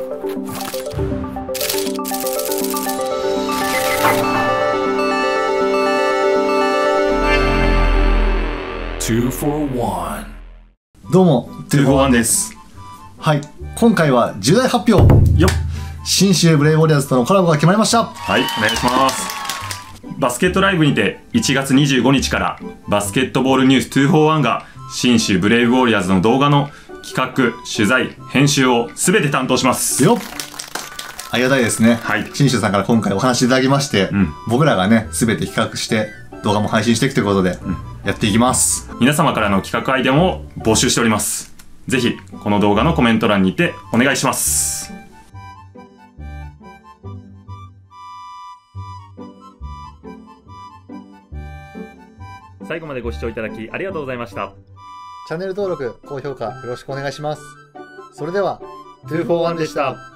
Two for one. どうも、2 4 1です。はい。今回は重大発表よっ新州ブレイブウォリアーズとのコラボが決まりましたはい、お願いします。バスケットライブにて1月25日からバスケットボールニュース241が新州ブレイブウォリアーズの動画の企画、取材、編集をすべて担当します。よっありがたいですね。はい新州さんから今回お話いただきまして、ん僕らがね、すべて企画して動画も配信していくということで、やっていきます。皆様からの企画アイデアも募集しております。ぜひ、この動画のコメント欄にてお願いします。最後までご視聴いただきありがとうございました。チャンネル登録、高評価よろしくお願いします。それでは、241でした。